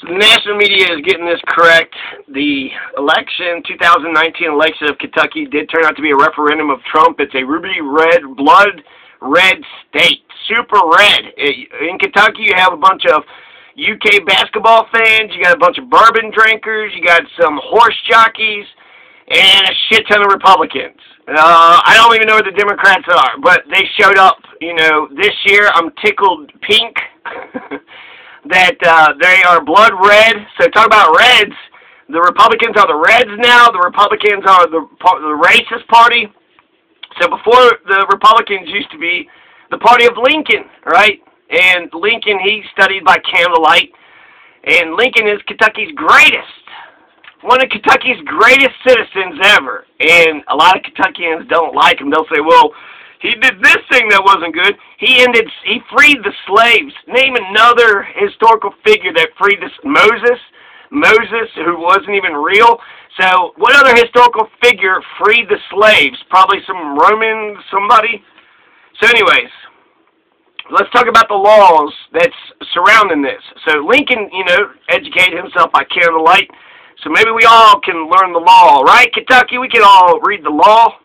So the national media is getting this correct. The election, 2019 election of Kentucky, did turn out to be a referendum of Trump. It's a ruby red, blood red state, super red. In Kentucky, you have a bunch of UK basketball fans. You got a bunch of bourbon drinkers. You got some horse jockeys, and a shit ton of Republicans. Uh, I don't even know where the Democrats are, but they showed up. You know, this year I'm tickled pink. that uh, they are blood red. So talk about reds. The Republicans are the Reds now. The Republicans are the the racist party. So before the Republicans used to be the party of Lincoln, right? And Lincoln he studied by candlelight, and Lincoln is Kentucky's greatest, one of Kentucky's greatest citizens ever. And a lot of Kentuckians don't like him. They'll say, well he did this thing that wasn't good. He ended. He freed the slaves. Name another historical figure that freed this Moses. Moses, who wasn't even real. So, what other historical figure freed the slaves? Probably some Roman somebody. So, anyways, let's talk about the laws that's surrounding this. So, Lincoln, you know, educated himself by candlelight. So maybe we all can learn the law, right? Kentucky, we can all read the law.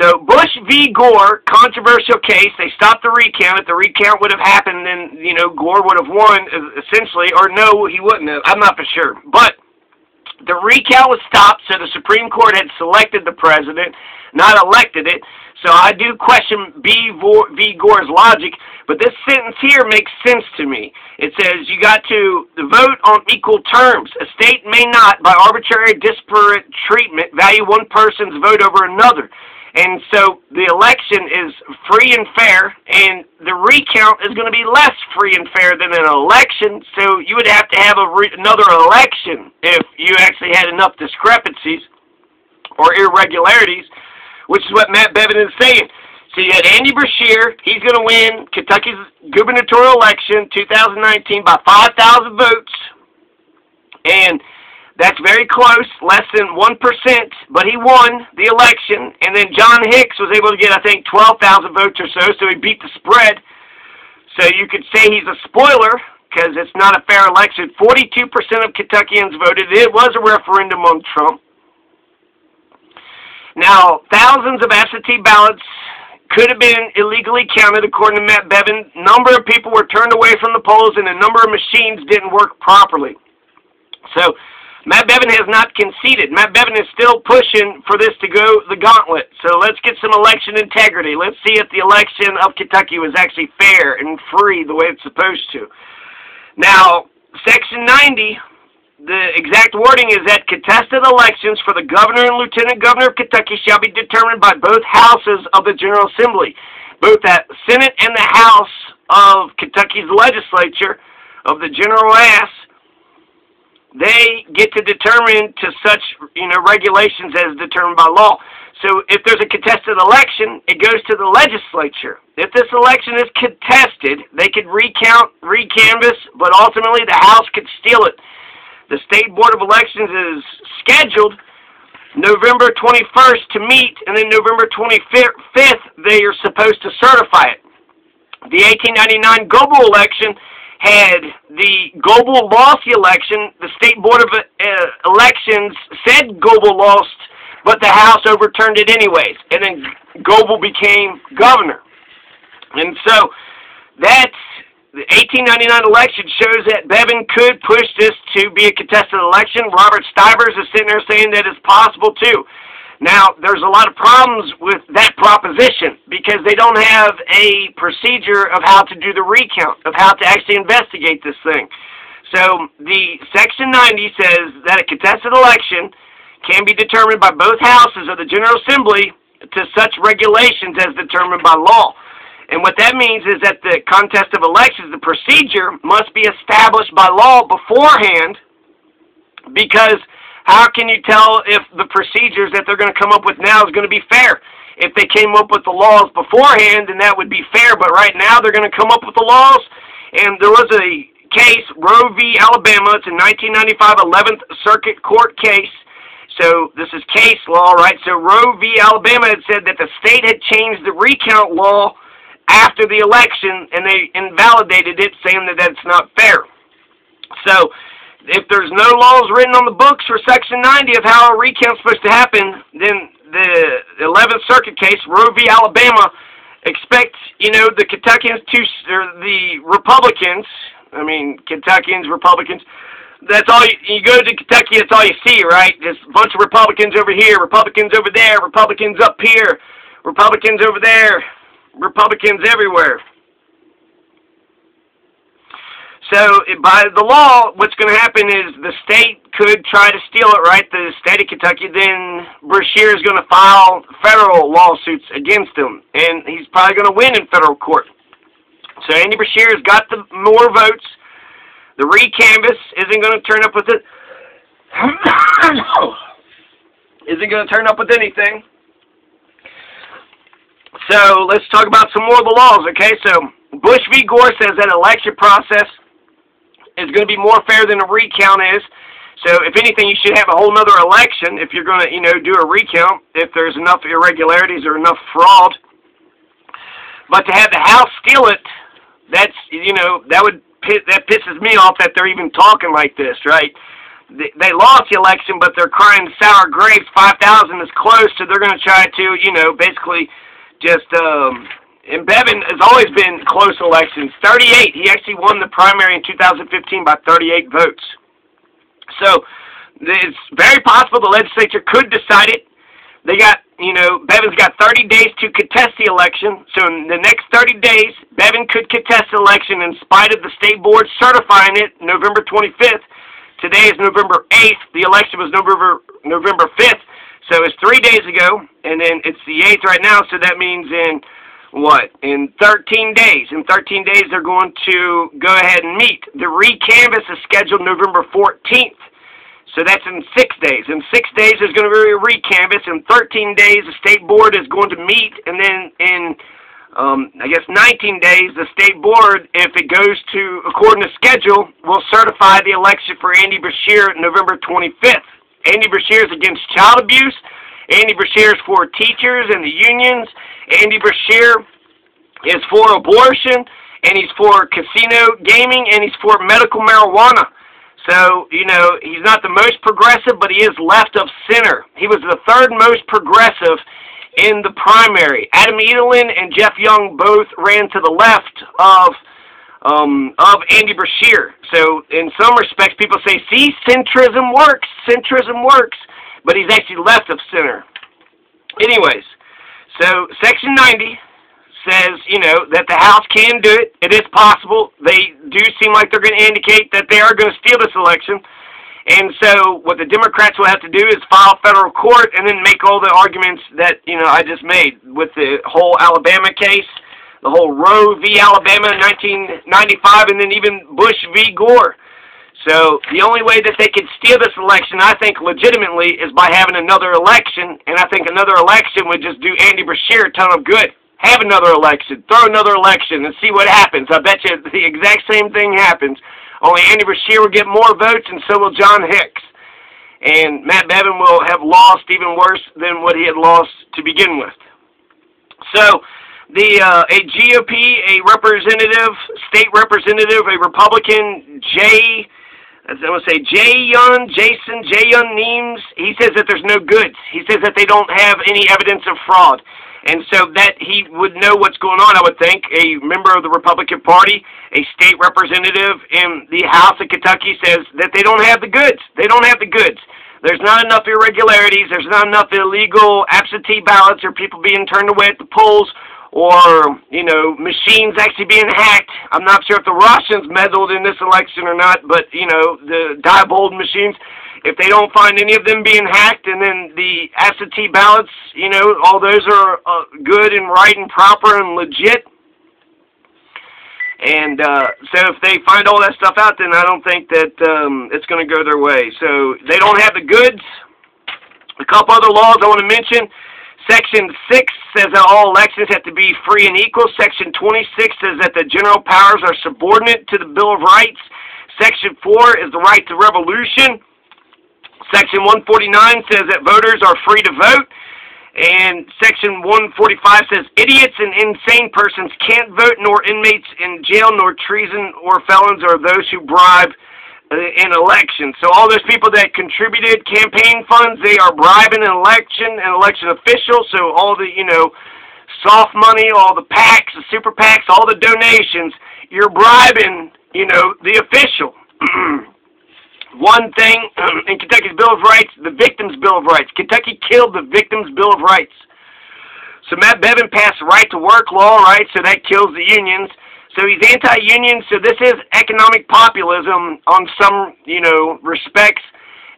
So Bush v. Gore, controversial case. They stopped the recount. If the recount would have happened, then you know Gore would have won essentially, or no, he wouldn't have. I'm not for sure, but the recount was stopped. So the Supreme Court had selected the president, not elected it. So I do question B. v. Gore's logic, but this sentence here makes sense to me. It says you got to vote on equal terms. A state may not, by arbitrary disparate treatment, value one person's vote over another. And so the election is free and fair, and the recount is going to be less free and fair than an election. So you would have to have a re- another election if you actually had enough discrepancies or irregularities, which is what Matt Bevin is saying. So you had Andy Beshear. He's going to win Kentucky's gubernatorial election 2019 by 5,000 votes. And that's very close, less than 1%, but he won the election. And then John Hicks was able to get, I think, 12,000 votes or so, so he beat the spread. So you could say he's a spoiler because it's not a fair election. 42% of Kentuckians voted. It was a referendum on Trump. Now, thousands of absentee ballots could have been illegally counted, according to Matt Bevin. Number of people were turned away from the polls, and a number of machines didn't work properly. So Matt Bevin has not conceded. Matt Bevin is still pushing for this to go the gauntlet. So let's get some election integrity. Let's see if the election of Kentucky was actually fair and free the way it's supposed to. Now, Section 90, the exact wording is that contested elections for the governor and lieutenant governor of Kentucky shall be determined by both houses of the General Assembly, both the Senate and the House of Kentucky's legislature of the General Ass they get to determine to such you know regulations as determined by law. So if there's a contested election, it goes to the legislature. If this election is contested, they could recount, recanvass, but ultimately the House could steal it. The State Board of Elections is scheduled November 21st to meet, and then November 25th they are supposed to certify it. The 1899 Goebel election had the Goebel lost the election. The State Board of uh, Elections said Goebel lost, but the House overturned it anyways. And then Goebel became governor. And so that's the 1899 election shows that Bevin could push this to be a contested election. Robert Stivers is sitting there saying that it's possible too. Now, there's a lot of problems with that proposition because they don't have a procedure of how to do the recount, of how to actually investigate this thing. So, the Section 90 says that a contested election can be determined by both houses of the General Assembly to such regulations as determined by law. And what that means is that the contest of elections, the procedure, must be established by law beforehand because how can you tell if the procedures that they're going to come up with now is going to be fair? If they came up with the laws beforehand, then that would be fair. But right now, they're going to come up with the laws. And there was a case, Roe v. Alabama. It's a 1995 11th Circuit Court case. So this is case law, right? So Roe v. Alabama had said that the state had changed the recount law after the election, and they invalidated it, saying that that's not fair. So, if there's no laws written on the books for Section 90 of how a recount's supposed to happen, then the 11th Circuit case, Roe v. Alabama, expects, you know, the Kentuckians to, or the Republicans, I mean, Kentuckians, Republicans, that's all you, you go to Kentucky, that's all you see, right? Just a bunch of Republicans over here, Republicans over there, Republicans up here, Republicans over there, Republicans everywhere. So by the law, what's going to happen is the state could try to steal it, right? The state of Kentucky, then Beshear is going to file federal lawsuits against him, and he's probably going to win in federal court. So Andy Beshear has got the more votes. The recanvass isn't going to turn up with it. isn't going to turn up with anything. So let's talk about some more of the laws, okay? So Bush v. Gore says that election process is going to be more fair than a recount is. So if anything, you should have a whole other election if you're going to, you know, do a recount if there's enough irregularities or enough fraud. But to have the House steal it, that's, you know, that would that pisses me off that they're even talking like this, right? They, lost the election, but they're crying sour grapes. Five thousand is close, so they're going to try to, you know, basically just um, and Bevin has always been close elections. 38. He actually won the primary in 2015 by 38 votes. So it's very possible the legislature could decide it. They got, you know, Bevin's got 30 days to contest the election. So in the next 30 days, Bevin could contest the election in spite of the state board certifying it November 25th. Today is November 8th. The election was November November 5th. So it's three days ago, and then it's the 8th right now. So that means in what, in 13 days. In 13 days, they're going to go ahead and meet. The recanvass is scheduled November 14th. So that's in six days. In six days, there's going to be a recanvass. In 13 days, the state board is going to meet. And then in, um, I guess, 19 days, the state board, if it goes to according to schedule, will certify the election for Andy Beshear November 25th. Andy Beshear is against child abuse. Andy Beshear is for teachers and the unions. Andy Beshear is for abortion, and he's for casino gaming, and he's for medical marijuana. So, you know, he's not the most progressive, but he is left of center. He was the third most progressive in the primary. Adam Edelen and Geoff Young both ran to the left of um, of Andy Beshear. So, in some respects, people say, see, centrism works. Centrism works. But he's actually left of center. Anyways, so Section 90 says, you know, that the House can do it. It is possible. They do seem like they're going to indicate that they are going to steal this election. And so what the Democrats will have to do is file federal court and then make all the arguments that, you know, I just made with the whole Alabama case, the whole Roe v. Alabama in 1995, and then even Bush v. Gore. So the only way that they could steal this election, I think, legitimately, is by having another election, and I think another election would just do Andy Beshear a ton of good. Have another election, throw another election, and see what happens. I bet you the exact same thing happens. Only Andy Beshear will get more votes, and so will John Hicks. And Matt Bevin will have lost even worse than what he had lost to begin with. So, the uh, a GOP, a representative, state representative, a Republican, Jay I'm going to say Jay Yun, Jason, Jay Yun Nemes, he says that there's no goods. He says that they don't have any evidence of fraud. And so that he would know what's going on, I would think. A member of the Republican Party, a state representative in the House of Kentucky says that they don't have the goods. They don't have the goods. There's not enough irregularities. There's not enough illegal absentee ballots or people being turned away at the polls or, you know, machines actually being hacked. I'm not sure if the Russians meddled in this election or not, but, you know, the Diebold machines, if they don't find any of them being hacked and then the absentee ballots, you know, all those are uh, good and right and proper and legit. And uh, so if they find all that stuff out, then I don't think that um, it's going to go their way. So they don't have the goods. A couple other laws I want to mention. Section 6 says that all elections have to be free and equal. Section 26 says that the general powers are subordinate to the Bill of Rights. Section 4 is the right to revolution. Section 149 says that voters are free to vote. And Section 145 says idiots and insane persons can't vote, nor inmates in jail, nor treason or felons, or those who bribe Uh, in elections. So all those people that contributed campaign funds, they are bribing an election, an election official. So all the, you know, soft money, all the PACs, the super PACs, all the donations, you're bribing, you know, the official. One thing in Kentucky's Bill of Rights, the Victims' Bill of Rights. Kentucky killed the Victims' Bill of Rights. So Matt Bevin passed right to work law, right? So that kills the unions. So he's anti-union. So this is economic populism on some, you know, respects.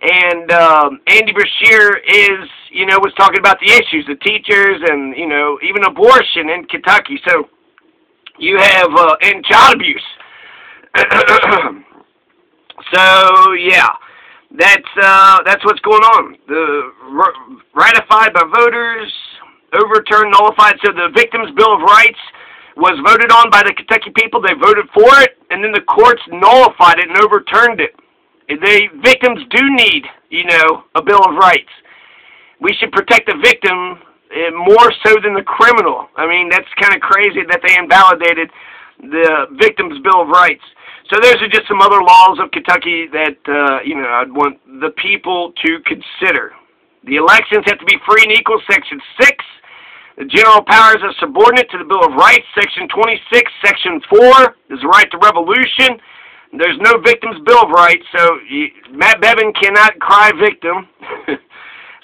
And um, Andy Beshear is, you know, was talking about the issues, the teachers, and you know, even abortion in Kentucky. So you have uh, and child abuse. so yeah, that's uh, that's what's going on. The ratified by voters, overturned, nullified. So the Victims' Bill of Rights was voted on by the Kentucky people. They voted for it, and then the courts nullified it and overturned it. The victims do need, you know, a Bill of Rights. We should protect the victim eh, more so than the criminal. I mean, that's kind of crazy that they invalidated the Victims' Bill of Rights. So those are just some other laws of Kentucky that, uh, you know, I'd want the people to consider. The elections have to be free and equal, Section 6. The general powers are subordinate to the Bill of Rights, Section 26. Section 4 is the right to revolution. There's no victim's Bill of Rights, so you, Matt Bevin cannot cry victim.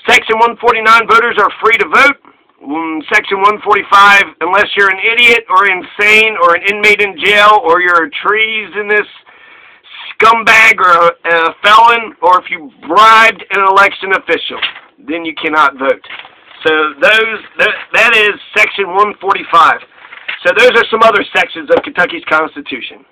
Section 149 voters are free to vote. Um, Section 145, unless you're an idiot or insane or an inmate in jail or you're a treasonous scumbag or a, a felon or if you bribed an election official, then you cannot vote. So those that, is section 145. So those are some other sections of Kentucky's Constitution.